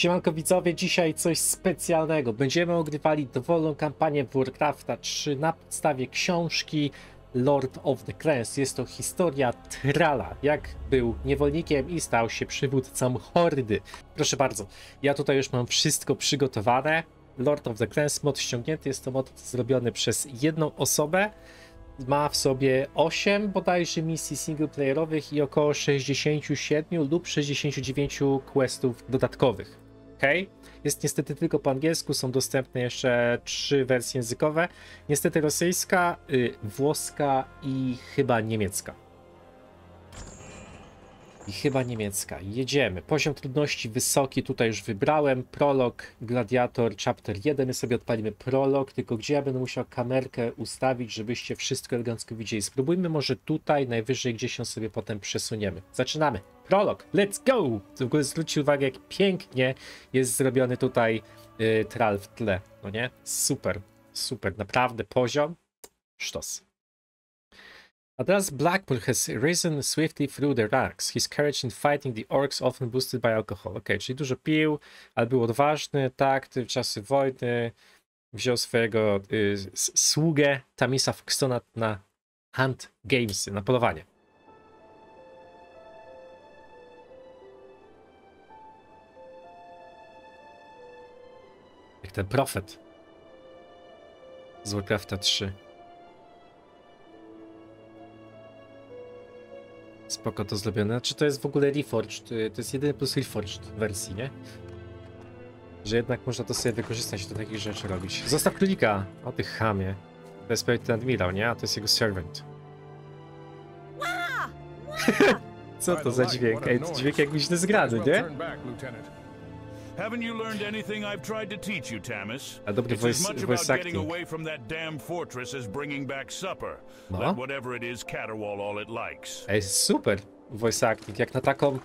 Siemanko widzowie, dzisiaj coś specjalnego. Będziemy ogrywali dowolną kampanię Warcrafta 3 na podstawie książki Lord of the Clans. Jest to historia Trala, jak był niewolnikiem i stał się przywódcą hordy. Proszę bardzo, ja tutaj już mam wszystko przygotowane. Lord of the Clans mod ściągnięty, jest to mod zrobiony przez jedną osobę. Ma w sobie 8 bodajże misji singleplayerowych i około 67 lub 69 questów dodatkowych. Ok? Jest niestety tylko po angielsku, są dostępne jeszcze trzy wersje językowe. Niestety rosyjska, y, włoska i chyba niemiecka. I chyba niemiecka. Jedziemy. Poziom trudności wysoki, tutaj już wybrałem. Prolog, Gladiator, Chapter 1. My sobie odpalimy prolog, tylko gdzie ja będę musiał kamerkę ustawić, żebyście wszystko elegancko widzieli. Spróbujmy może tutaj, najwyżej gdzieś się sobie potem przesuniemy. Zaczynamy. Prolog, let's go! W ogóle zwróćcie uwagę, jak pięknie jest zrobiony tutaj yy, tral w tle. No nie? Super, super. Naprawdę poziom. Sztos. A teraz Blackpool has risen swiftly through the ranks. His courage in fighting the orcs often boosted by alcohol. Ok, czyli dużo pił, ale był odważny, tak, w czasy wojny wziął swojego y, sługę Tamisa Foxtona na hunt gamesy, na polowanie. Ten profet z Warcrafta 3. Spoko to zrobione. Czy to jest w ogóle Reforged? To jest jedyny plus Reforged wersji, nie? Że jednak można to sobie wykorzystać do takich rzeczy robić. Zostaw królika! O tych chamie. To jest pewnie ten admirał, nie? A to jest jego servant. Co to za dźwięk? Ej, to dźwięk jakbyś zgrany, nie? Haven't you learned anything I've tried to teach you, Tamis? It's as much about getting away from that damn fortress as bringing back supper. No. Let whatever it is caterwaul all it likes. Ej, super voice acting. Jak na taką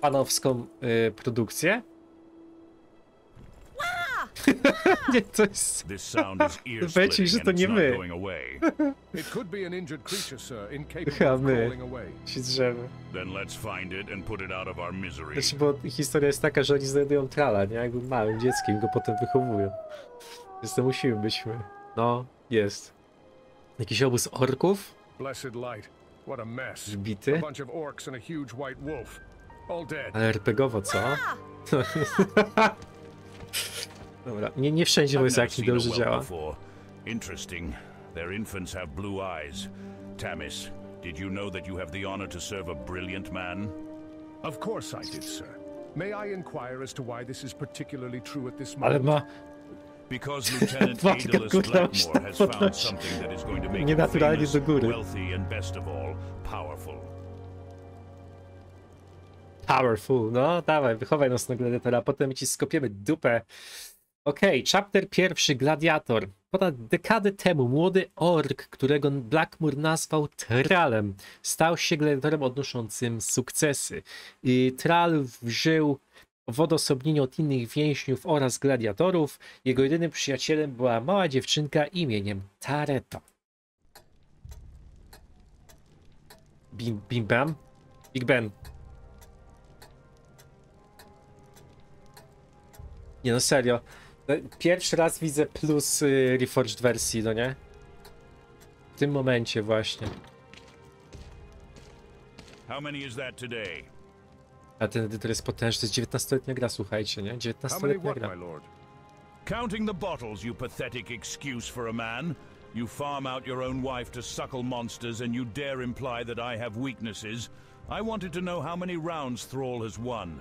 panowską y, produkcję. nie, to jest... Wejdź mi, że to nie my. Chyba my. się drzemy. Znaczy, bo historia jest taka, że oni znajdują trala, nie? Jakby małym dzieckiem go potem wychowują. Więc to musimy byśmy. No, jest. Jakiś obóz orków? Blessed light. What a mess. A Bity? bunch of orcs and a huge white wolf. All dead. Ale RPGowo, co? Dobra, nie, nie wszędzie voice acting dobrze działa. Interesting. Their infants have blue eyes. Tamis, did you know that you have the honor to serve a brilliant man? Of course I did, sir. May I inquire as to why this is particularly true at this Ale moment? ma Because Lieutenant kurwa Blackmore has found something that is going to make him famous, do góry. wealthy, and best of all, powerful. powerful. No, dawaj, wychowaj nas na gladiatora, potem ci skopiemy dupę. Okej, chapter pierwszy, Gladiator. Ponad dekadę temu młody ork, którego Blackmoor nazwał Tralem, stał się gladiatorem odnoszącym sukcesy. I Tral żył w odosobnieniu od innych więźniów oraz gladiatorów. Jego jedynym przyjacielem była mała dziewczynka imieniem Tareta. Bim, bim bam? Big Ben. Nie no serio. No, Pierwszy raz widzę plus y, Reforged wersji, no nie? W tym momencie właśnie. How many is that today? A ten edytor jest potężny, to jest 19-letnia gra, słuchajcie, nie? How many 19-letnia what, gra. my lord? Counting the bottles, you pathetic excuse for a man. You farm out your own wife to suckle monsters, and you dare imply that I have weaknesses. I wanted to know how many rounds Thrall has won.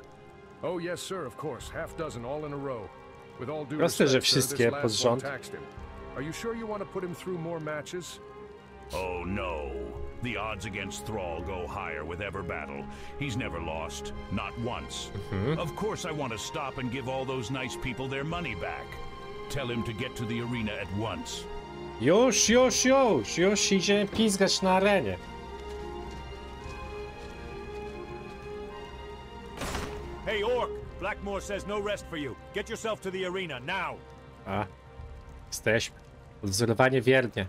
Oh, yes, sir, of course. Half dozen all in a row. With all due Proste, że respect, sir, wszystkie pod last one rząd. taxed him. Are you sure you want to put him through more matches? Oh no. The odds against Thrall go higher with every battle. He's never lost, not once. Mm-hmm. Of course, I want to stop and give all those nice people their money back. Tell him to get to the arena at once. Już, już, już! Już idziemy pizgać na arenie. Hey, Orc! Blackmore says no rest for you. Get yourself to the arena, now! A, jesteśmy. Odwzorowanie wiernie.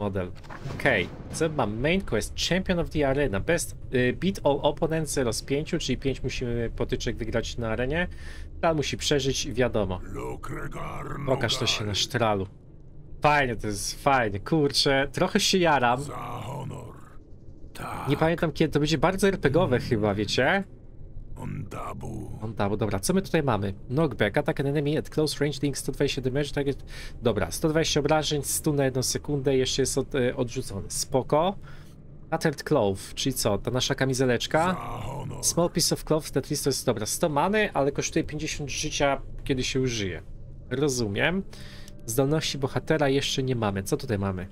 Model. Okej, co mam? Main quest, Champion of the Arena. Best y, beat all opponents 0 z 5, czyli 5 musimy potyczek wygrać na arenie. Tal musi przeżyć, wiadomo. Pokaż to się na sztralu. Fajnie, to jest fajnie, kurczę. Trochę się jaram. Honor. Tak, Nie pamiętam kiedy, to będzie bardzo RPGowe chyba, wiecie? Ondabu. On dał, dobra, co my tutaj mamy? Knockback, attack an enemy at close range, link 120 damage, jest. Dobra, 120 obrażeń, 100 na jedną sekundę, jeszcze jest od, e, odrzucony. Spoko. Tattered Cloth, czyli co, ta nasza kamizeleczka? Small piece of cloth, that list to jest dobra, 100 many, ale kosztuje 50 życia, kiedy się użyje. Rozumiem. Zdolności bohatera jeszcze nie mamy. Co tutaj mamy?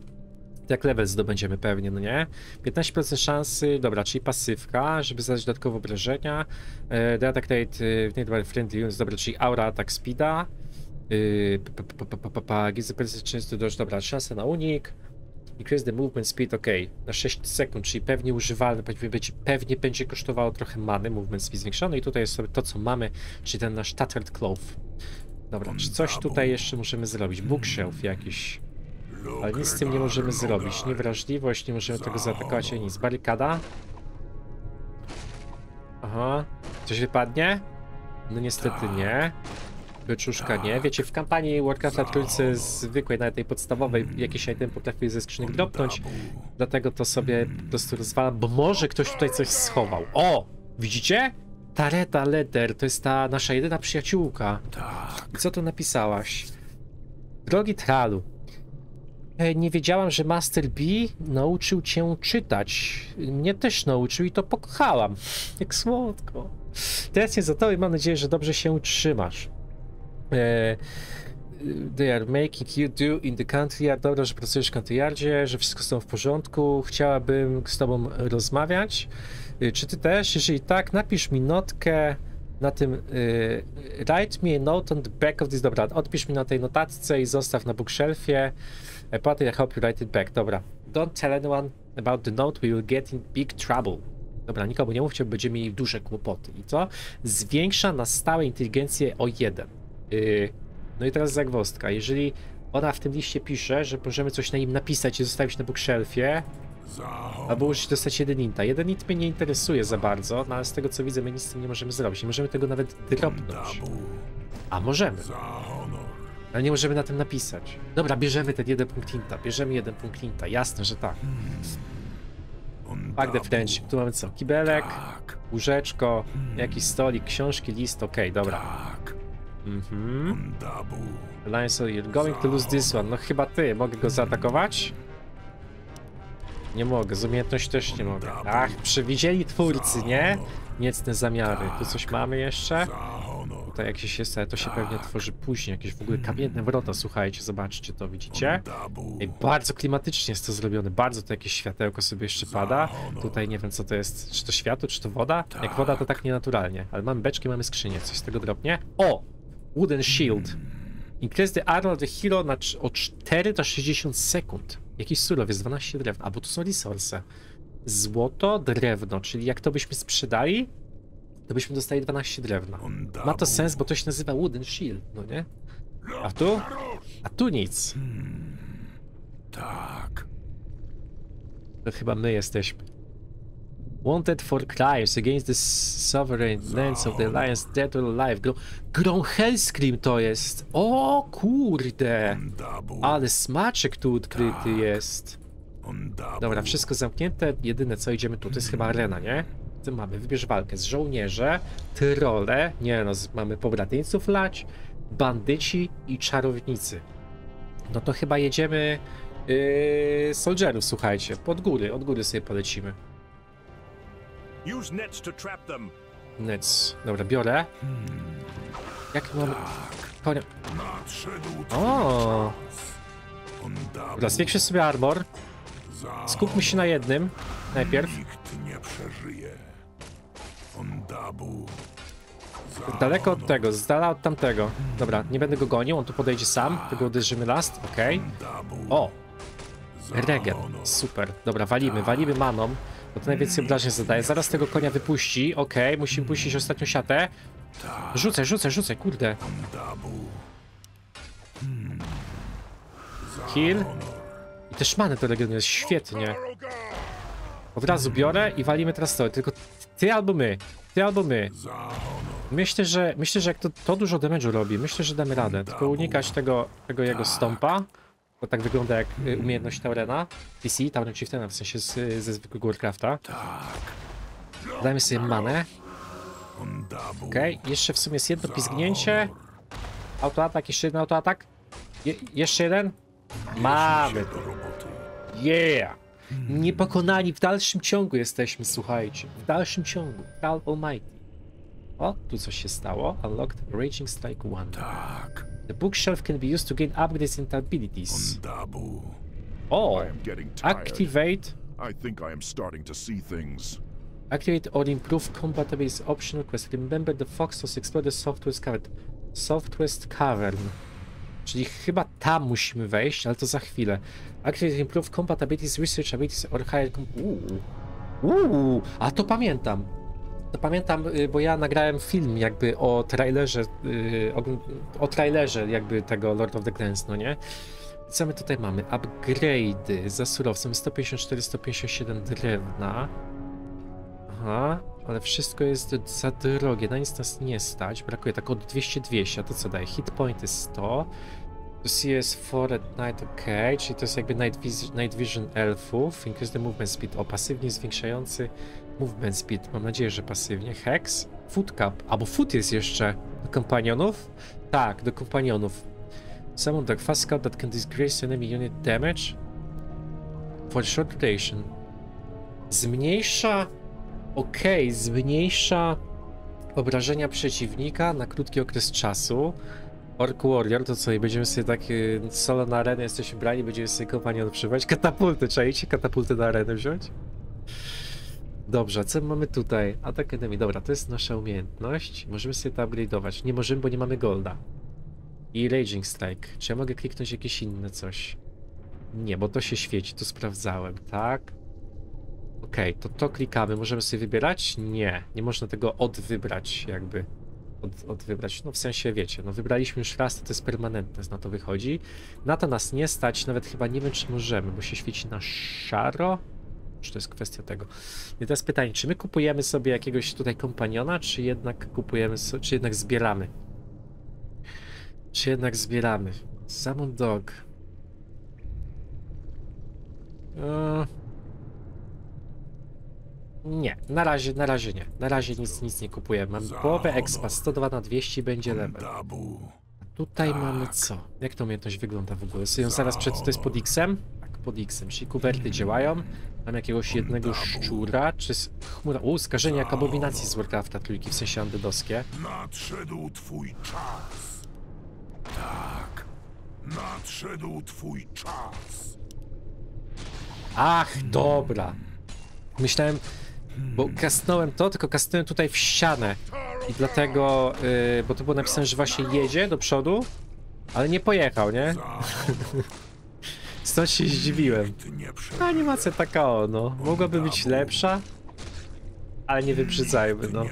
Jak level zdobędziemy pewnie, no nie? 15% szansy, dobra, czyli pasywka, żeby zadać dodatkowe obrażenia. E, The attack rate, e, nie, dobra, friendly units, dobra, czyli aura attack speeda. Yy, pa, pa, pa, pa, pa, pa, gives the person chance to dodge, dobra, szansa na unik. Increase the movement speed, ok, na 6 sekund, czyli pewnie używalne, pewnie będzie, pewnie będzie kosztowało trochę many, movement speed zwiększony i tutaj jest sobie to, co mamy, czyli ten nasz Tattered Cloth. Dobra, czy coś tutaj jeszcze możemy zrobić? Bookshelf jakiś. Ale nic z tym nie możemy zrobić. Niewrażliwość, nie możemy tego zaatakować ani nic. Barykada? Aha. Coś wypadnie? No niestety nie. Beczuszka nie. Wiecie, w kampanii Warcrafta trójcy zwykłej, nawet tej podstawowej, jakiś item potrafię ze skrzynek dropnąć. Dlatego to sobie po prostu rozwalam, bo może ktoś tutaj coś schował. O! Widzicie? Tareta Leder, to jest ta nasza jedyna przyjaciółka. I co tu napisałaś? Drogi Tralu, nie wiedziałam, że Master B nauczył cię czytać. Mnie też nauczył i to pokochałam. Jak słodko. Teraz nie za to i mam nadzieję, że dobrze się utrzymasz. E, They are making you do in the country yard. Dobra, że pracujesz w country yardzie, że wszystko z tobą w porządku. Chciałabym z tobą rozmawiać. Y, Czy ty też? Jeżeli tak, napisz mi notkę na tym. write me a note on the back of this. Dobra, odpisz mi na tej notatce i zostaw na bookshelfie. I I hope you write it back. Dobra. Don't tell anyone about the note, we will get in big trouble. Dobra, nikomu nie mówcie, będziemy mieli duże kłopoty. I co? Zwiększa na stałe inteligencję o jeden. Y, no i teraz zagwozdka. Jeżeli ona w tym liście pisze, że możemy coś na nim napisać i zostawić na bookshelfie, albo użyć dostać jeden inta. Jeden int mnie nie interesuje za bardzo, no ale z tego co widzę, my nic z tym nie możemy zrobić. Nie możemy tego nawet. Ondabu. A możemy. Ale nie możemy na tym napisać. Dobra, bierzemy ten jeden punkt inta. Bierzemy jeden punkt inta. Jasne, że tak. Pack the friendship. Tu mamy co? Kibelek, Tak, łóżeczko, jakiś stolik, książki, list, okej, dobra. tak. Mhm. Alliance, you're going to lose this one. No chyba ty. Mogę go zaatakować? Nie mogę, z umiejętności też nie mogę. Ach, przewidzieli twórcy, nie? Niecne zamiary. Tu coś mamy jeszcze? Tutaj jakieś jest, ale to się pewnie tworzy później. Jakieś w ogóle kamienne wrota, słuchajcie, zobaczcie to, widzicie? Ej, bardzo klimatycznie jest to zrobione, bardzo to jakieś światełko sobie jeszcze pada. Tutaj nie wiem co to jest, czy to światło, czy to woda? Jak woda to tak nienaturalnie, ale mamy beczki, mamy skrzynię, coś z tego drobnie. O! Wooden Shield. Increase the armor of the hero na, o 4 do 60 sekund. Jakiś surowiec, 12 drewna, albo to są resource. Złoto, drewno, czyli jak to byśmy sprzedali, to byśmy dostali 12 drewna. Ma to sens, bo to się nazywa Wooden Shield, no nie? A tu? A tu nic. Tak. To chyba my jesteśmy. Wanted for crimes against the sovereign lands of the Alliance, dead or alive. Grą Hellscream to jest. O kurde. Ale smaczek tu odkryty jest. Ondabu. Dobra, wszystko zamknięte. Jedyne co idziemy tu, to jest chyba arena, nie? Mamy, wybierz walkę z żołnierze, trole, nie no, mamy pobratyńców lać, bandyci i czarownicy. No to chyba jedziemy yy, soldierów, słuchajcie, pod góry, od góry sobie polecimy. Use nets to trap them. Nec. Dobra, biorę. Jak mam... Nadszedł O. Dobra, zwiększę sobie armor. Skupmy się na jednym. Najpierw. Daleko od tego, z dala od tamtego. Dobra, nie będę go gonił, on tu podejdzie sam. Tego uderzymy last, okej. Ondabu. O, regen, super. Dobra, walimy, walimy maną, bo to najwięcej obrażeń zadaje. Zaraz tego konia wypuści, okej, musimy puścić ostatnią siatę. Rzucaj, rzucaj, rzucaj, kurde. Ondabu. Kill. I też manę to regeneruje, świetnie. Od razu biorę i walimy teraz to, tylko ty albo my, ty albo my. Myślę, że myślę, że jak to, to dużo damage'u robi, myślę, że damy radę. Tylko unikać tego, tego jego stompa. Bo tak wygląda jak y, umiejętność Taurena. PC, Tauren Chieftaina, w sensie ze zwykłego Warcrafta. Dajmy sobie manę. Okej, jeszcze w sumie jest jedno pizgnięcie. Autoatak, jeszcze jeden autoatak. Je, jeszcze jeden. Mamy. Yeah! Niepokonani w dalszym ciągu jesteśmy, słuchajcie. W dalszym ciągu. Cal Almighty. O, tu coś się stało. Unlocked Raging Strike 1. Tak, The bookshelf can be used to gain upgrades and abilities. Dabu. O! Activate. I think I am starting to see things. Activate or improve combat abilities optional quest. Remember the Foxhouse Explore the Southwest Cavern. Southwest Cavern. Czyli chyba tam musimy wejść, ale to za chwilę. Activate improve combat abilities, research abilities or higher Uuu. A to pamiętam. To pamiętam, y, bo ja nagrałem film jakby o trailerze, y, o, o trailerze jakby tego Lord of the Glens, no nie? Co my tutaj mamy? Upgrade'y za surowcem 154, 157 drewna. Aha, ale wszystko jest za drogie, na nic nas nie stać. Brakuje tak od 200-200, a to co daje? Hit point jest 100. To CS4 at night, ok, czyli to jest jakby night, vis night vision elfów. Increase the movement speed, o pasywnie zwiększający movement speed. Mam nadzieję, że pasywnie. Hex, foot cap, albo foot jest jeszcze do kompanionów? Tak, do kompanionów. Summon the fast scout that can disgrace enemy unit damage for short duration. Zmniejsza Okej, zmniejsza obrażenia przeciwnika na krótki okres czasu. Orc Warrior, to co, i będziemy sobie tak y, solo na arenę jesteśmy brani, będziemy sobie kompanion przybywać. Katapulty, czajcie? Katapulty na arenę wziąć? Dobrze, co mamy tutaj? Attack enemy, dobra, to jest nasza umiejętność. Możemy sobie to upgrade'ować. Nie możemy, bo nie mamy golda. I Raging Strike. Czy ja mogę kliknąć jakieś inne coś? Nie, bo to się świeci, to sprawdzałem, tak? Okej, to to klikamy. Możemy sobie wybierać? Nie, nie można tego odwybrać, jakby. Od, odwybrać. No w sensie wiecie, no wybraliśmy już raz, to to jest permanentne, na to wychodzi. Na to nas nie stać, nawet chyba nie wiem, czy możemy, bo się świeci na szaro. Czy to jest kwestia tego? I teraz pytanie, czy my kupujemy sobie jakiegoś tutaj kompaniona, czy jednak kupujemy, czy jednak zbieramy? Czy jednak zbieramy? Summon Dog. Eee, nie, na razie, na razie nie. Na razie nic, nic nie kupuję. Mam połowę expa, 102 na 200 będzie level. Tutaj mamy co? Jak ta umiejętność wygląda w ogóle? Ją zaraz przed... To jest pod X-em? Tak, pod X-em, czyli kuwerty działają. Mam jakiegoś jednego szczura, czy chmura... U, skażenie jak abominacji z Warcrafta trójki, w sensie andydowskie. Nadszedł twój czas. Tak. Nadszedł twój czas. Ach, dobra. Myślałem, bo kasnąłem to, tylko kasnąłem tutaj w ścianę. I dlatego, yy, bo to było napisane, że właśnie jedzie do przodu, ale nie pojechał, nie? Stąd się zdziwiłem. Prze... Animacja taka o, no. Mogłaby być lepsza, ale nie wybrzydzajmy, no.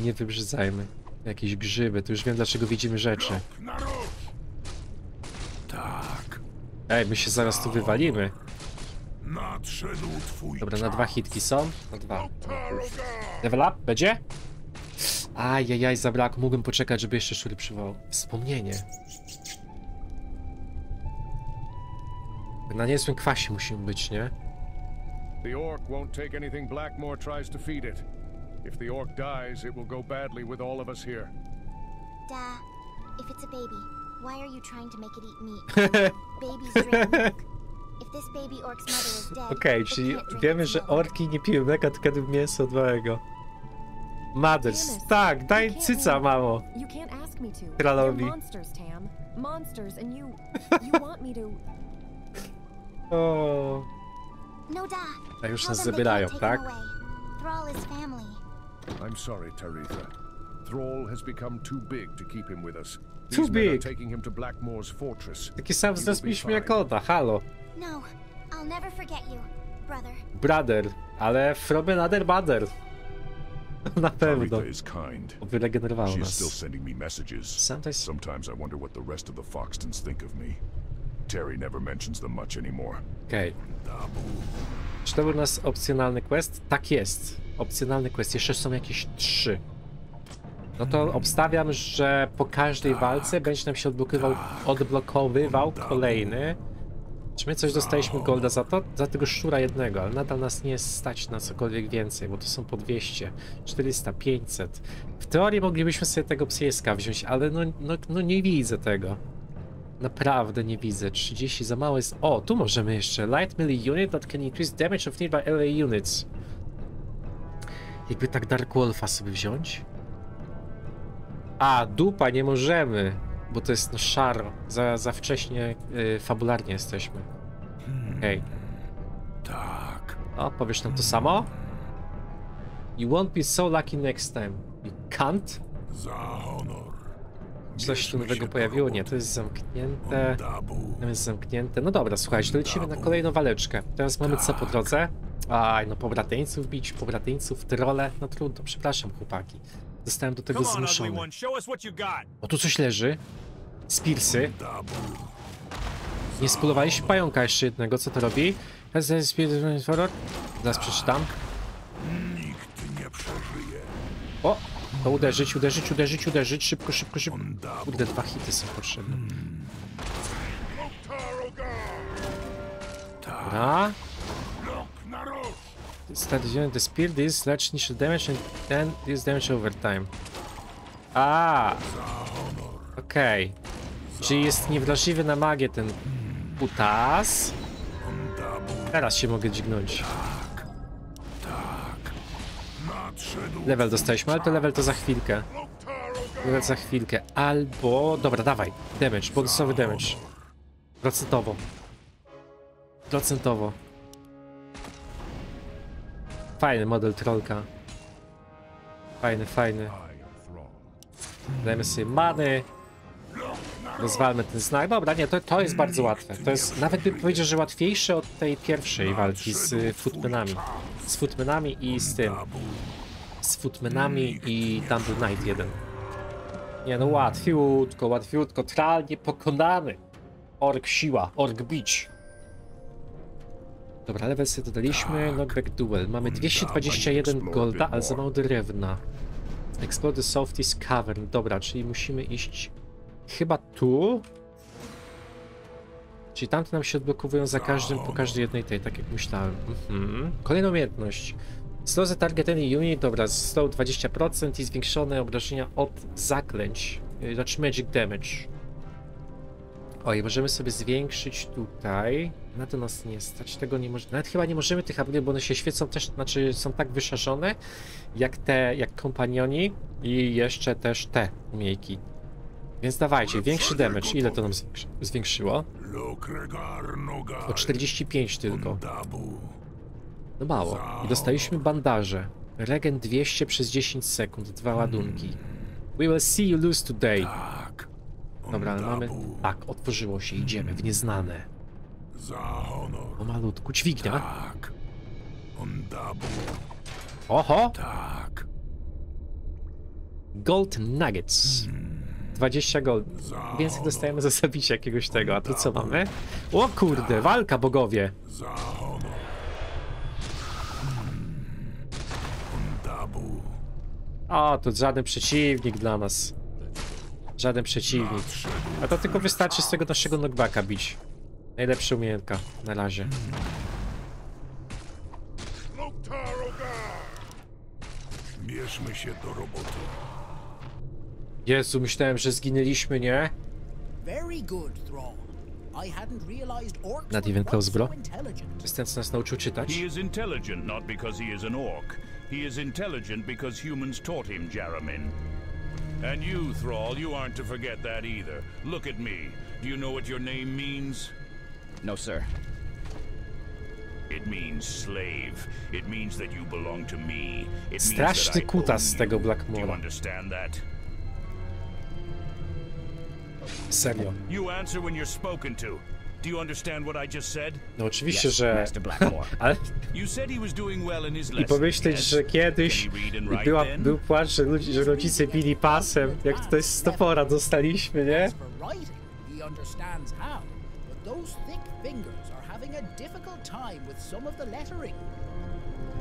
nie wybrzydzajmy. Jakieś grzyby, to już wiem dlaczego widzimy rzeczy. Tak. Ej, my się zaraz tu wywalimy. Nadszedł twój Dobra, na dwa hitki są? Na dwa. Level up? Będzie? Ajajaj, zabrakło. Mógłbym poczekać, żeby jeszcze szury przywołał. Wspomnienie. Na niezłym kwasie musimy być, nie? The orc won't take anything Blackmore tries to feed it. If the orc dies, it will go badly with all of us here. Da, if it's a baby, why are you trying to make it eat meat? Babies drink milk. Okej, it czyli wiemy, że orki nie piły mleka, tylko jadły mięso od małego. Mothers. Tak, daj cyca, mamo. Kralowi. O, No, Da. A już nas zabierają, tak? I'm sorry, Taritha. Thrall has become too big to keep him with us. Too big. taking him to Blackmore's fortress. taki sam mieliśmy jak fine. ona, halo. No, I'll never forget you, brother. Brother, ale from another mother. Na pewno. Taritha is kind. Wyregenerowało She is still nas. sending me messages. Sometimes- Sometimes I wonder what the rest of the Foxtons think of me. Terry never mentions them much anymore. Okej. Czy to był nas opcjonalny quest? Tak jest. Opcjonalny quest. Jeszcze są jakieś trzy. No to obstawiam, że po każdej walce będzie nam się odblokowywał, odblokowywał kolejny. Czy my coś dostaliśmy golda za to? Za tego szczura jednego, ale nadal nas nie stać na cokolwiek więcej, bo to są po 200, 400, 500. W teorii moglibyśmy sobie tego psieska wziąć, ale no, no, no nie widzę tego. Naprawdę nie widzę. 30 za mało jest. O, tu możemy jeszcze. Light melee unit that can increase damage of nearby LA units. Jakby tak Dark Wolfa sobie wziąć. A, dupa, nie możemy. Bo to jest no szaro. Za, za wcześnie y, fabularnie jesteśmy. Okej. Tak. O, powiesz nam to samo? You won't be so lucky next time. You can't? Za honor. Coś tu nowego pojawiło? Nie, to jest zamknięte. Tam jest zamknięte. No dobra, słuchajcie, to lecimy na kolejną waleczkę. Teraz mamy co po drodze? Aj, no pobratyńców bić, pobratyńców, trole. No trudno, przepraszam chłopaki. Zostałem do tego zmuszony. O, tu coś leży. Dabu. Nie spulowaliśmy pająka jeszcze jednego, co to robi? Zaraz przeczytam. Nikt nie przeżyje. O! To uderzyć, uderzyć, uderzyć, uderzyć. Szybko, szybko, szybko. Kurde, dwa hity są potrzebne. Dobra. Start using the spear, this large initial damage and then this damage over time. A, okej. Czyli jest niewrażliwy na magię ten utas. Dabu. Teraz się mogę dźgnąć. Level dostaliśmy, ale to level to za chwilkę. Level za chwilkę. Albo... Dobra, dawaj. Damage, bonusowy damage. Procentowo. Procentowo. Fajny model trollka. Fajny, fajny. Dajmy sobie many. Rozwalmy ten znak. Dobra, nie, to, to jest bardzo łatwe. To jest, nawet bym powiedział, że łatwiejsze od tej pierwszej walki z y, footmanami. Z footmanami i z tym. Z footmanami i Tumble Knight 1. Nie no, łatwiutko, łatwiutko. Tral niepokonany. Ork siła, ork beach. Dobra, level sobie dodaliśmy. Knockback duel. Mamy 221 golda, ale za mało drewna. Explore the Softies Cavern. Dobra, czyli musimy iść chyba tu. Czyli tamte nam się odblokowują za każdym, po każdej jednej tej, tak jak myślałem. Mhm. Kolejna umiejętność. Slow the target any unit, dobra, slow 20% i zwiększone obrażenia od zaklęć, yy, znaczy magic damage. Oj, możemy sobie zwiększyć tutaj. Na to nas nie stać, tego nie możemy. Nawet chyba nie możemy tych upgrade'ów, bo one się świecą też, znaczy są tak wyszarzone, jak te, jak kompanioni i jeszcze też te umiejki. Więc dawajcie, większy damage. Ile to nam zwiększy- zwiększyło? O 45 tylko. No mało. I dostaliśmy bandaże. Regen 200 przez 10 sekund, dwa ładunki. We will see you lose today. Tak. Dobra, ale mamy... Tak, otworzyło się, idziemy w nieznane. Za honor. O malutku, dźwignia. Tak. Ondabu. Oho! Tak. Gold Nuggets. 20 gold. Więcej dostajemy za zabicie jakiegoś tego. A tu co mamy? O kurde, walka bogowie. Ondabu. O, to żaden przeciwnik dla nas. Żaden przeciwnik. A to tylko wystarczy z tego naszego knockbacka bić. Najlepsza umiejętka na razie. Bierzmy się do roboty. Jezu, myślałem, że zginęliśmy, nie? Were even close, bro. Jest ten, co nas nauczył czytać. He is intelligent not because he is an orc. He is intelligent because humans taught him Jaramin. And you, Thrall, you aren't to forget that either. Look at me. Do you know what your name means? No, sir. It means slave. It means that you belong to me. It means Straszny that I kutas z own tego you. Do you Blackmora. understand that? Serio. You answer when you're spoken to. Do you understand what I just said? No oczywiście, Yes, że... Master Blackmore. Ale You said he was doing well in his i pomyśleć, że kiedyś Can he read and write była, był płacz, że, ludzi, że rodzice bili pasem. Jak to jest z topora dostaliśmy, nie?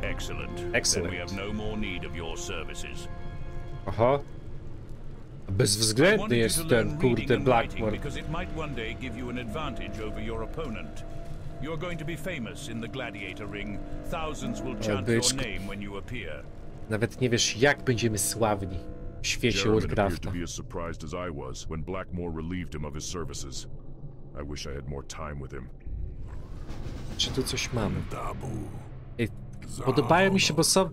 Excellent. Excellent. Then we have no more need of your services. Aha. Bezwzględny jest ten, kurde, Blackmore. You're going to be famous in the gladiator ring. Thousands will chant your name when you appear. Nawet nie wiesz, jak będziemy sławni w świecie Warcrafta. to be as surprised as I was when Blackmore relieved him of his services. I wish I had more time with him. Czy tu coś mamy? Ej, Podobają mi się, bo są.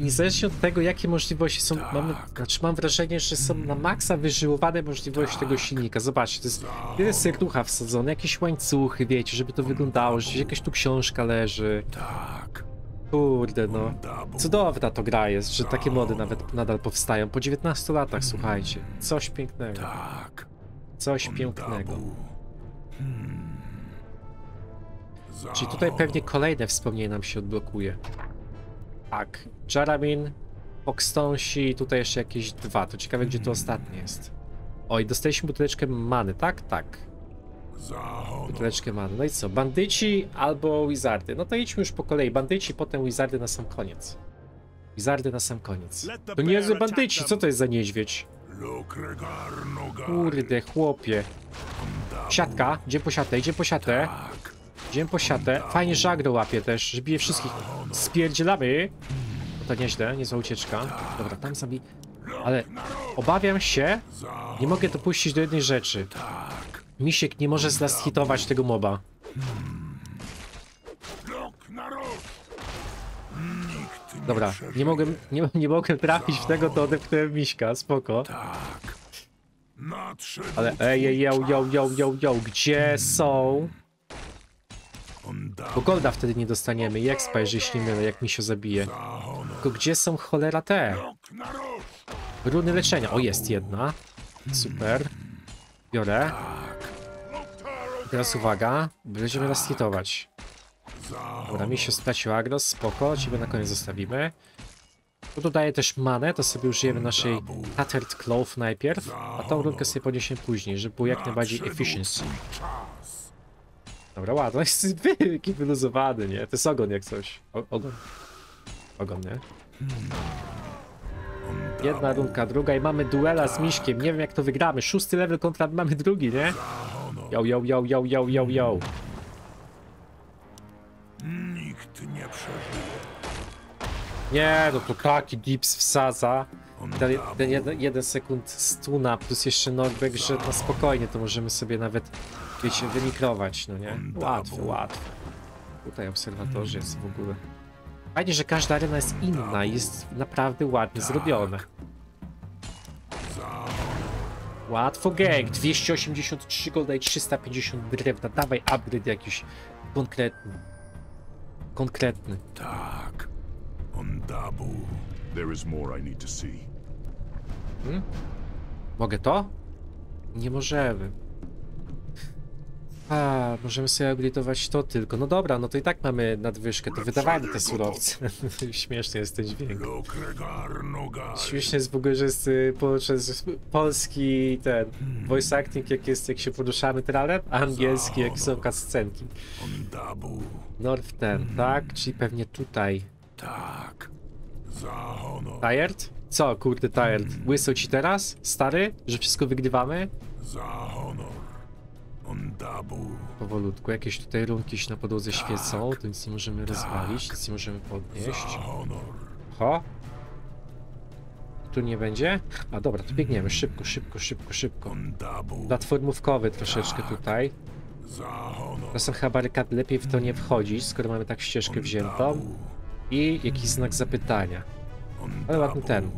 Niezależnie od tego, jakie możliwości są. Mamy, znaczy mam wrażenie, że są na maksa wyżyłowane możliwości tego silnika. Zobaczcie, to jest tyle serducha wsadzone, jakieś łańcuchy, wiecie, żeby to wyglądało, że jakaś tu książka leży. Tak. Kurde, no. Cudowna to gra jest, że takie mody nawet nadal powstają. Po 19 latach, słuchajcie. Coś pięknego. Tak. Coś pięknego. Dabu. Czyli tutaj pewnie kolejne wspomnienie nam się odblokuje. Tak. Jaramin, Foxtonsi, tutaj jeszcze jakieś dwa. To ciekawe, gdzie to ostatnie jest. Oj, dostaliśmy buteleczkę many, tak? Tak. Buteleczkę many. No i co? Bandyci albo wizardy? No to idźmy już po kolei. Bandyci, potem wizardy na sam koniec. Wizardy na sam koniec. To nie jest bandyci, co to jest za niedźwiedź? Kurde, chłopie. Siatka, gdzie po siatę, idzie po siatę. Tak. Idziemy po siatę. Fajnie, że agro łapie też, że bije wszystkich. Spierdzielamy. No to nieźle, niezła ucieczka. Dobra, tam sobie... Ale obawiam się, nie mogę dopuścić do jednej rzeczy. Misiek nie może z nas hitować tego moba. Dobra, nie mogłem, nie, nie mogłem trafić w tego, to odepchnąłem miśka, spoko. Tak. Ale ej, ej, yo, yo, yo, yo, yo, gdzie są? Bo golda wtedy nie dostaniemy i expa, jeśli mylę, jak mi się zabije. Tylko gdzie są cholera te? Runy leczenia. O, jest jedna. Super. Biorę. Teraz uwaga, będziemy nas hitować. Dobra, mi się stracił agros, spoko, ciebie na koniec zostawimy. Tu dodaję też manę, to sobie użyjemy naszej Tattered Cloth najpierw, a tą runkę sobie podniesiemy później, żeby było jak najbardziej efficiency. Dobra, ładno, jest wielki, wyluzowany, nie? To jest ogon jak coś. O, ogon. Ogon, nie? Jedna runka, druga i mamy duela z Miśkiem. Nie wiem jak to wygramy. Szósty level kontra mamy drugi, nie? Yo, yo, yo, yo, yo, yo, yo. Nikt nie przeżyje. Nie, no to taki dips wsadza. Ten, ten jeden, jeden sekund stuna plus jeszcze knockback, że na spokojnie to możemy sobie nawet, wiecie, wymikrować, no nie? Łatwo, łatwo. Tutaj obserwatorzy jest w ogóle. Fajnie, że każda arena jest inna i jest naprawdę ładnie zrobione. Łatwo gang, 283 golda i 350 drewna. Dawaj upgrade jakiś konkretny. Konkretny. Tak. On dabu. There is more I need to see. Mogę to? Nie możemy. A, możemy sobie upgrade'ować to tylko. No dobra, no to i tak mamy nadwyżkę, to wydawajmy te surowce. Śmieszny jest ten dźwięk. Śmieszne jest w ogóle, że jest y, poprzez polski ten voice acting, jak jest, jak się poruszamy tralem, a angielski, jak są dabu. North ten, tak? Czyli pewnie tutaj. Tak. Tired? Co, kurde, tired? Łyso ci teraz? Stary? Że wszystko wygrywamy? Za honor. Powolutku, jakieś tutaj runki się na podłodze świecą, to nic nie możemy rozwalić, nic nie możemy Za podnieść. honor. Ho? Tu nie będzie? A dobra, to biegniemy, szybko, szybko, szybko, szybko. Platformówkowy troszeczkę tutaj. Za honor. Czasem chyba barykad lepiej w to nie wchodzić, skoro mamy tak ścieżkę wziętą. I jakiś znak zapytania. Ale ładny ten.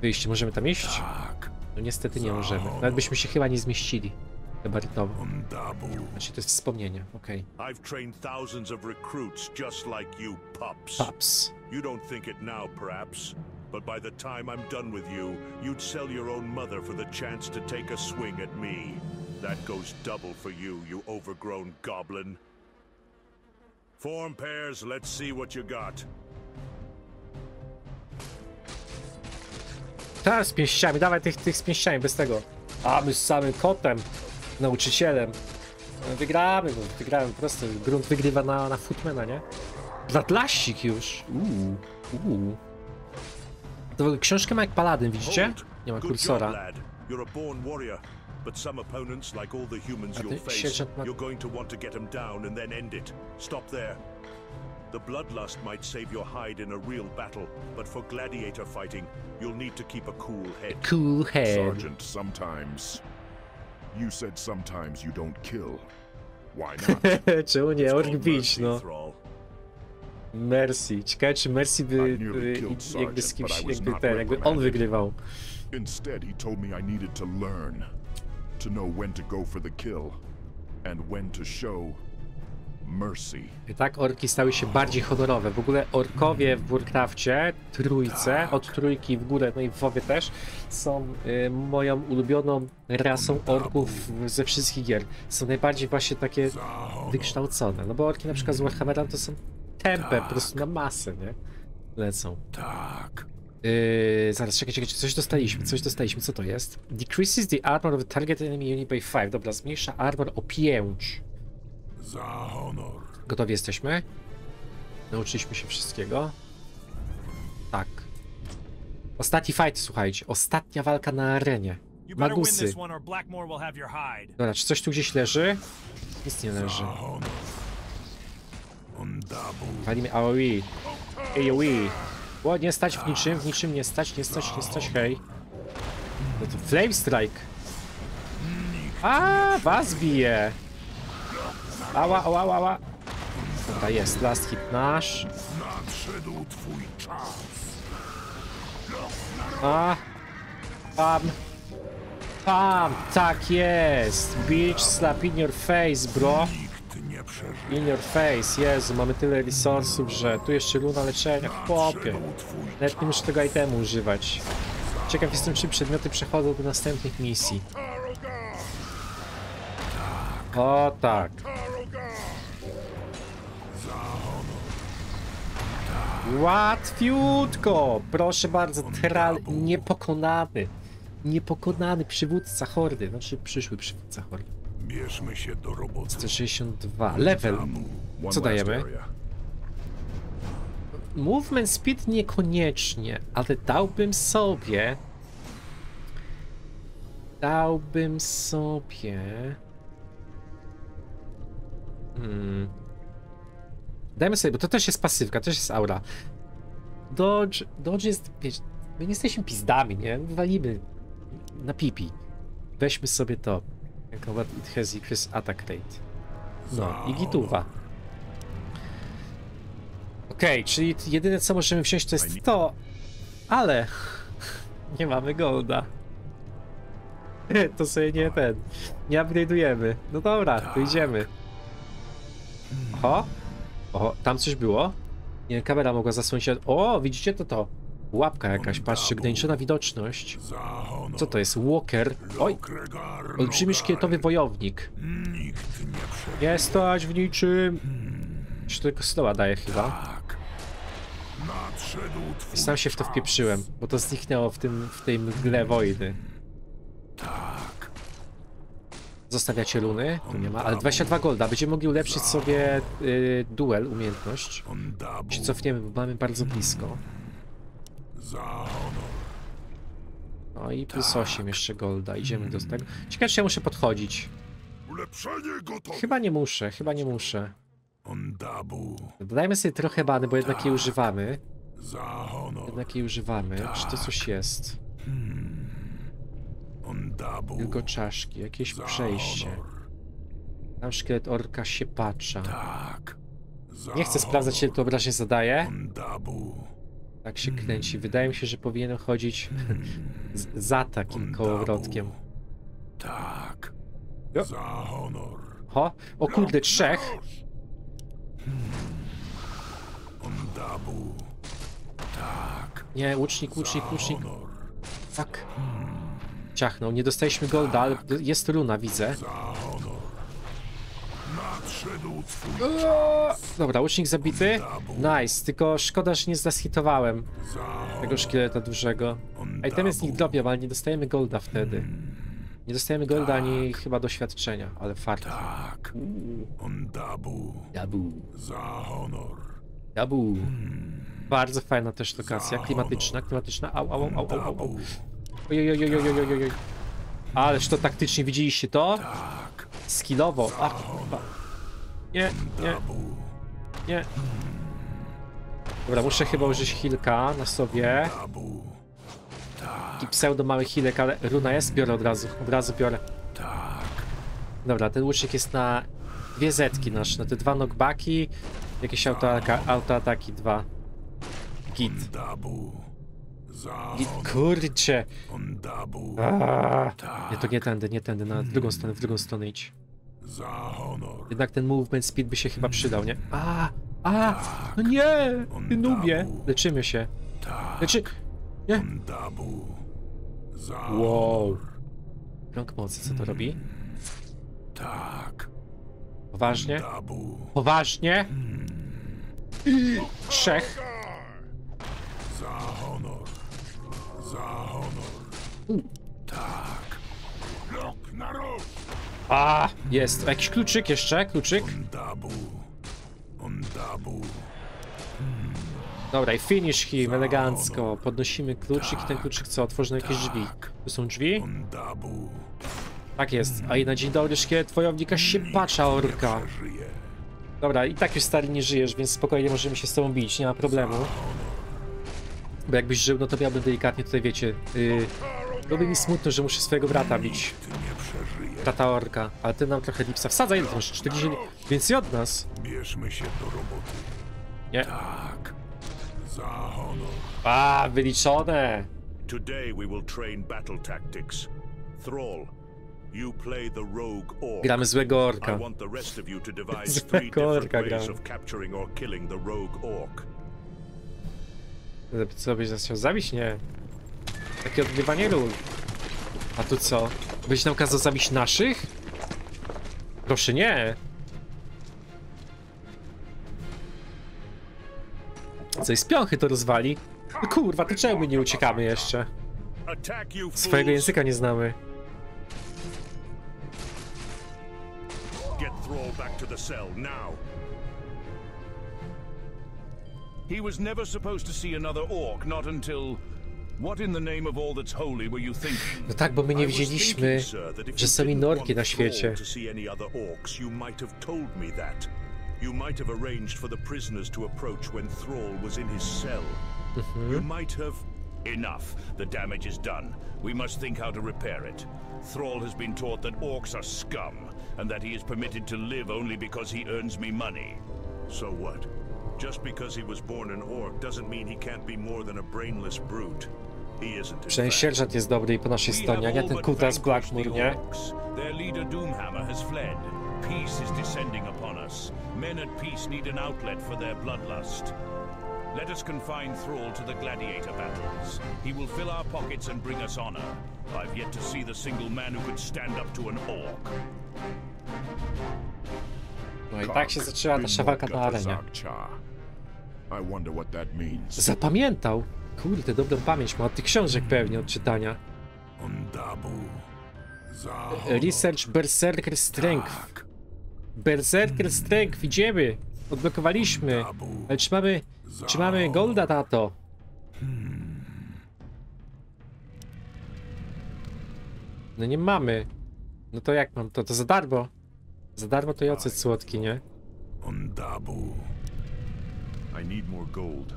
Wyjście, możemy tam iść? Tak. No niestety nie możemy. Nawet byśmy się chyba nie zmieścili. Znaczy to jest wspomnienie, okej. I've trained thousands of recruits just like you pups. Paps. You don't think it now, perhaps, but by the time I'm done with you, you'd sell your own mother for the chance to take a swing at me. That goes double for you, you overgrown goblin. Form pairs, let's see what you got. Tak, z pięściami, dawaj tych, tych z pięściami, bez tego. A, my z samym kotem, nauczycielem. No, wygramy, no, wygramy, po prostu grunt wygrywa na, na footmana, nie? Blatlaścik już. Uuu, uuu. To książkę ma jak paladyn, widzicie? Nie ma kursora. But some opponents, like all the humans you'll face, you're going to want to get them down and then end it. Stop there. The bloodlust might save your hide in a real battle, but for gladiator fighting, you'll need to keep a cool head. Cool head. Sergeant, sometimes. You said sometimes you don't kill. Why not? Czemu nie? Ork bić, no. Mercy. Ciekawe, czy Mercy by, jakby z kimś, jakby ten, jakby on wygrywał. Instead, he told me I needed to learn. To know when to go for the kill. And when to show. I tak orki stały się bardziej honorowe. W ogóle orkowie w Warcrafcie, trójce, od trójki w górę, no i w WoWie też, są y, moją ulubioną rasą orków ze wszystkich gier. Są najbardziej właśnie takie wykształcone. No bo orki na przykład z Warhammera to są tempe, po prostu na masę, nie? Lecą. Tak. Yy, zaraz, czekaj, czekaj, coś dostaliśmy, coś dostaliśmy, co to jest? Decreases the armor of the target enemy unit by 5. Dobra, zmniejsza armor o 5. Za honor. Gotowi jesteśmy? Nauczyliśmy się wszystkiego. Tak. Ostatni fight, słuchajcie. Ostatnia walka na arenie. Magusy. this one or Blackmore will have your hide. Dobra, czy coś tu gdzieś leży? Nic nie leży. Walimy AOE. AOE. O, nie stać w niczym, w niczym nie stać, nie stać, nie stać, hej. No to Flame Strike. A, was bije. Ała, ała, ała. Dobra, jest, last hit nasz. Nadszedł twój czas. A, pam. Pam, tak jest. Beach slap in your face, bro. In your face, Jezu, mamy tyle resursów, że tu jeszcze runa leczenia, chłopie. Nawet nie muszę tego itemu używać. Ciekaw jestem, czy przedmioty przechodzą do następnych misji. O tak. Łatwiutko! Proszę bardzo, Tral niepokonany. Niepokonany przywódca hordy. Znaczy przyszły przywódca hordy. Bierzmy się do roboty. 162. Level. Co dajemy? Movement speed niekoniecznie, ale dałbym sobie. Dałbym sobie. Hmm. Dajmy sobie, bo to też jest pasywka, też jest aura. Dodge, Dodge jest, wiecie, my nie jesteśmy pizdami, nie? Walimy na pipi. Weźmy sobie to. Combat it has increased attack rate. No, i gituwa. Okej, czyli jedyne co możemy wziąć to jest to, ale nie mamy golda. To sobie nie ten, nie upgrade'ujemy. No dobra, to idziemy. Oho, oho, tam coś było? Nie kamera mogła zasłonić. O, widzicie to to? Łapka jakaś, patrzcie, ograniczona widoczność. Co to jest? Walker? Oj, olbrzymi szkieletowy wojownik. Nie stać w niczym. Czy tylko stoła daje chyba? Tak. Nadszedł twój Sam się w to wpieprzyłem, bo to zniknęło w tym, w tej mgle wojny. Tak. Zostawiacie runy? Tu nie ma, ale 22 golda. Będziemy mogli ulepszyć sobie y, duel, umiejętność. Się cofniemy, bo mamy bardzo blisko. No i plus 8 jeszcze golda. Idziemy do tego. Ciekawe, czy ja muszę podchodzić. Chyba nie muszę, chyba nie muszę. Dodajmy sobie trochę bany, bo jednak je używamy. Za honor. Jednak je używamy. Czy to coś jest? Tylko czaszki, jakieś przejście. Tam szkielet orka się patrza. Tak. Nie chcę sprawdzać, ile to obrażeń zadaje. Tak się kręci. Wydaje mi się, że powinienem chodzić z, za takim kołowrotkiem. Tak. Za honor. Ho! O kurde, trzech! Ondabu. Tak. Nie, łucznik, łucznik, łucznik. Honor. Fuck. Ciachnął. Nie dostaliśmy golda, ale jest runa, widzę. Dobra, łucznik zabity. Nice, tylko szkoda, że nie zashitowałem za tego szkieleta dużego. A i ten jest nich drobią, ale nie dostajemy golda wtedy. Nie dostajemy golda ani chyba doświadczenia, ale fart. Tak. Ondabu. Jabu. Za honor. Jabu. Bardzo fajna też lokacja, klimatyczna, klimatyczna. Au, au, au, au, au, au. Ondabu. Oj, oj, oj, oj, oj, oj, oj. Ależ to taktycznie widzieliście to? Tak. Skillowo. A, kurwa. Nie, nie, nie. Dobra, muszę chyba użyć healka na sobie. Dabu. I pseudo mały healek, ale runa jest? Biorę od razu, od razu biorę. Tak. Dobra, ten łucznik jest na dwie zetki nasz, na te dwa knockbacki, jakieś autoataka, autoataki dwa. Git. Honor. kurczę. Aaaa. Tak. Nie, to nie tędy, nie tędy, na drugą stronę, w drugą stronę idź. Jednak ten movement speed by się chyba przydał, nie? A, a, no nie, ty nubie. Leczymy się. Tak. Leczy... Nie. Wow. Rąk mocy, co to robi? Tak. Poważnie? Poważnie? Trzech. Za honor. Tak. Lok na rok. A, jest. Jakiś kluczyk jeszcze, kluczyk. Ondabu. Ondabu. Dobra, i finish him, elegancko. Podnosimy kluczyk i ten kluczyk co? Otworzy nam jakieś drzwi. Tu są drzwi? Ondabu. Tak jest. A i na dzień dobry, szkielet wojownika się pacza orka. Dobra, i tak już stary nie żyjesz, więc spokojnie możemy się z tobą bić, nie ma problemu. Bo jakbyś żył, no to miałbym delikatnie tutaj, wiecie, yy, byłoby mi smutno, że muszę swojego brata bić. Brata orka, ale ty nam trochę lipsa wsadza, ile to masz? 40 więcej od nas. Bierzmy się do roboty. Nie. Tak. Za honor. A, wyliczone. Today we will train battle tactics. Thrall, you play the rogue orc. Gramy złego I orka. want the rest of you to devise three different ways of capturing or killing the rogue orc. Co byś nas chciał zabić? Nie. Takie odgrywanie ról. A tu co? Byś nam kazał zabić naszych? Proszę nie. Co i z piąchy to rozwali? No kurwa, to czemu my nie uciekamy jeszcze? Swojego języka nie znamy. Get Thrall back to the cell now. He was never supposed to see another orc, not until. What in the name of all that's holy were you thinking? No tak, bo my nie wiedzieliśmy, że you są didn't na świecie. To see any other orcs, you might have told me that. You might have arranged for the prisoners to approach when Thrall was in his cell. Mhm. You might have. Enough. The damage is done. We must think how to repair it. Thrall has been taught that orcs are scum, and that he is permitted to live only because he earns me money. So what? Just because he was born an orc doesn't mean he can't be more than a brainless brute. He isn't. in Przynajmniej fact. sierżant jest dobry i po naszej We have stronie, a nie ten kutas Blackmoor, the nie? orcs. Their leader Doomhammer has fled. Peace is descending upon us. Men at peace need an outlet for their bloodlust. Let us confine Thrall to the gladiator battles. He will fill our pockets and bring us honor. I've yet to see the single man who could stand up to an orc. No i tak się zaczęła nasza walka na arenie. Zapamiętał. Kurde, dobrą pamięć ma od tych książek pewnie, od czytania. Research Berserker Strength. Tak. Berserker Strength, idziemy. Odblokowaliśmy. Ale czy mamy, czy mamy golda, tato? No nie mamy. No to jak mam to? To za darmo. Za darmo to i ocet słodki, nie? Ondabu. I need more gold.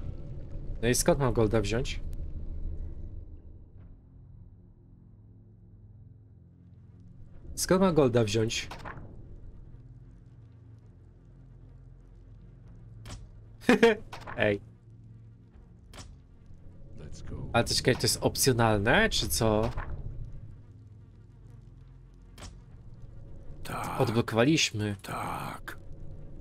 No i skąd mam golda wziąć? Skąd mam golda wziąć? Ej. Let's go. Ale to czekaj, to jest opcjonalne, czy co? Tak. Odblokowaliśmy. Tak.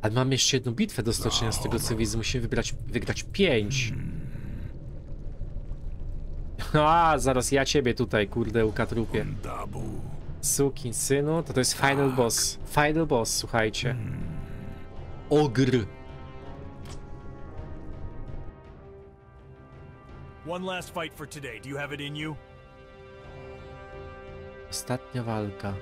Ale mamy jeszcze jedną bitwę do stoczenia z tego co widzę. Musimy wybrać, wygrać pięć. A, zaraz ja ciebie tutaj, kurde, ukatrupie. Sukin synu, to to jest final boss. Final boss, słuchajcie. Ogr. One last fight for today. Do you have it in you? Ostatnia walka.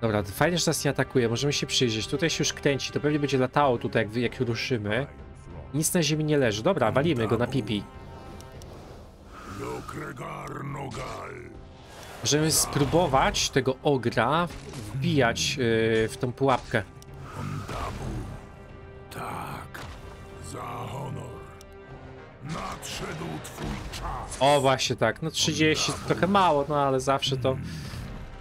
Dobra, fajnie, że nas nie atakuje. Możemy się przyjrzeć. Tutaj się już kręci. To pewnie będzie latało tutaj, jak, jak ruszymy. Nic na ziemi nie leży. Dobra, walimy go na pipi. Możemy spróbować tego ogra wbijać yy, w tą pułapkę. Tak. Za honor. Nadszedł twój czas. O, właśnie tak. No 30 to trochę mało, no ale zawsze to...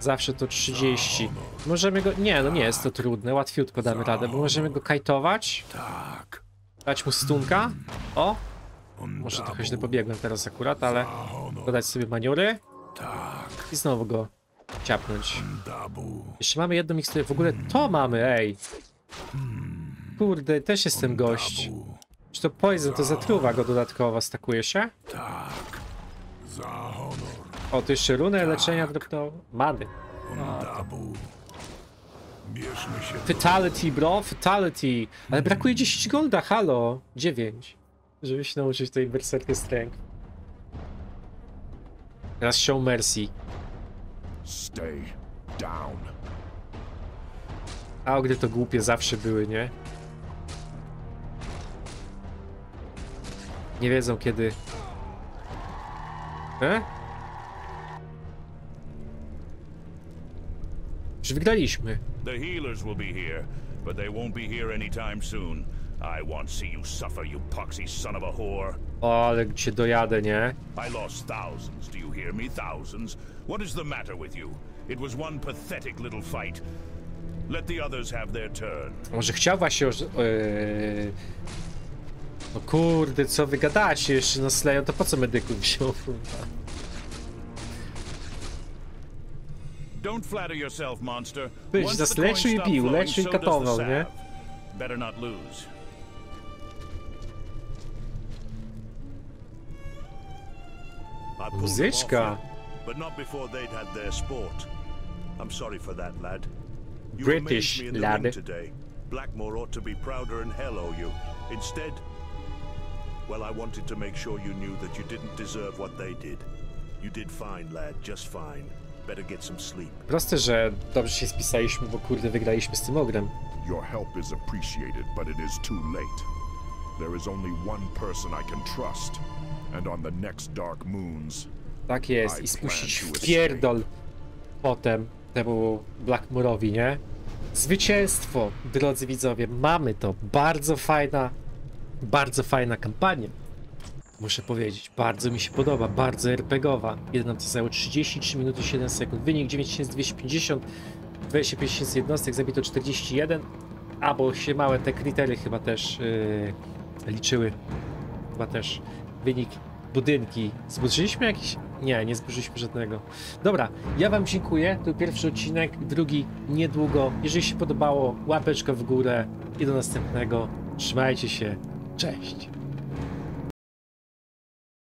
Zawsze to 30. Możemy go... Nie, no nie jest to trudne. Łatwiutko damy radę, bo możemy go kajtować. Tak. Dać mu stunka. O! Może trochę źle pobiegłem teraz akurat, ale... Dodać sobie maniury. Tak. I znowu go ciapnąć. Jeszcze mamy jedną miksturę. W ogóle to mamy, ej! Kurde, też jestem gość. Czy to poison, to zatruwa go dodatkowo, stakuje się? Tak. Za honor. O, to jeszcze runę leczenia dropnął. Się do Fatality, bro, fatality. Ale brakuje 10 golda, halo. 9. Żeby się nauczyć tej berserker strength. Teraz show mercy. Stay down. A gdy to głupie zawsze były, nie? Nie wiedzą kiedy. E? Już wygraliśmy. The healers will be here, but they won't be here anytime soon. I won't see you suffer, you poxy son of a whore. O, ale cię dojadę, nie? I lost thousands, do you hear me? Thousands. What is the matter with you? It was one pathetic little fight. Let the others have their turn. Może chciał właśnie... Już, yy... No kurde, co wy gadacie jeszcze na Slayer, to po co medyków wziął? Don't flatter yourself, monster. Byś Once nas the coin leczył i flowing, leczył i so does the katował, nie? Better not lose. I pulled them Muzyczka. but not before they'd had their sport. I'm sorry for that, lad. You British, amazed me in the lad. today. Blackmore ought to be prouder in hell, oh you. Instead, well, I wanted to make sure you knew that you didn't deserve what they did. You did fine, lad, just fine. Proste, że dobrze się spisaliśmy, bo kurde wygraliśmy z tym ogrem. Your help is appreciated, but it is too late. There is only one person I can trust, and on the next dark moons, Tak jest, i spuścić w pierdol potem temu Blackmore'owi, nie? Zwycięstwo, drodzy widzowie, mamy to. Bardzo fajna, bardzo fajna kampania. Muszę powiedzieć, bardzo mi się podoba, bardzo RPGowa. Jeden nam to zajęło 33 minuty 7 sekund. Wynik 9250, 25 tysięcy jednostek, zabito 41. A, bo się małe te krytery chyba też yy, liczyły. Chyba też wynik budynki. Zburzyliśmy jakiś? Nie, nie zburzyliśmy żadnego. Dobra, ja wam dziękuję. To pierwszy odcinek, drugi niedługo. Jeżeli się podobało, łapeczka w górę i do następnego. Trzymajcie się. Cześć.